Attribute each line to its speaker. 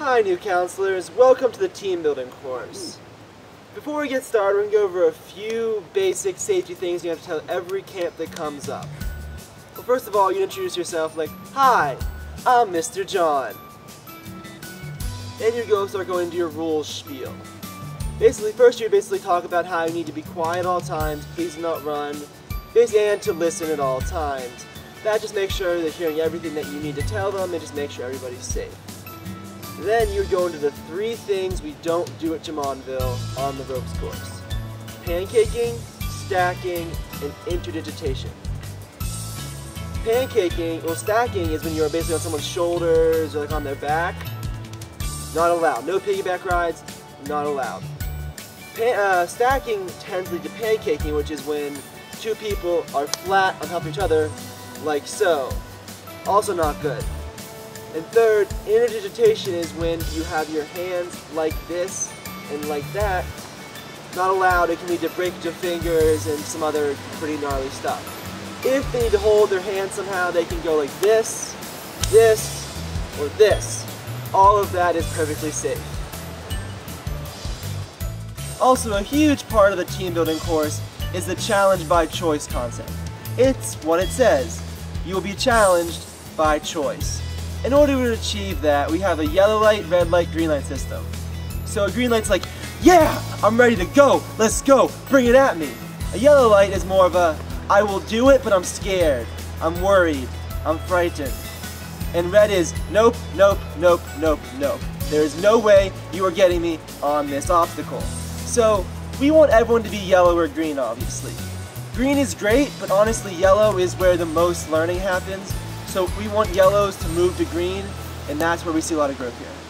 Speaker 1: Hi new counselors, welcome to the team building course. Before we get started, we're going to go over a few basic safety things you have to tell every camp that comes up. Well first of all, you introduce yourself like, Hi, I'm Mr. John. Then you go start going into your rules spiel. Basically, first you basically talk about how you need to be quiet at all times, please do not run, and to listen at all times. That just makes sure they're hearing everything that you need to tell them and just make sure everybody's safe. Then you go into the three things we don't do at Jumonville on the ropes course. Pancaking, stacking, and interdigitation. Pancaking, well stacking is when you're basically on someone's shoulders or like on their back. Not allowed. No piggyback rides, not allowed. Uh, stacking tends to lead to pancaking, which is when two people are flat on top of each other, like so. Also not good. And third, interdigitation is when you have your hands like this and like that. Not allowed, it can lead to breakage of fingers and some other pretty gnarly stuff. If they need to hold their hand somehow, they can go like this, this, or this. All of that is perfectly safe. Also, a huge part of the team building course is the challenge by choice concept. It's what it says. You will be challenged by choice. In order to achieve that, we have a yellow light, red light, green light system. So a green light's like, yeah, I'm ready to go, let's go, bring it at me. A yellow light is more of a, I will do it, but I'm scared, I'm worried, I'm frightened. And red is, nope, nope, nope, nope, nope. There is no way you are getting me on this obstacle. So, we want everyone to be yellow or green, obviously. Green is great, but honestly, yellow is where the most learning happens, so we want yellows to move to green, and that's where we see a lot of growth here.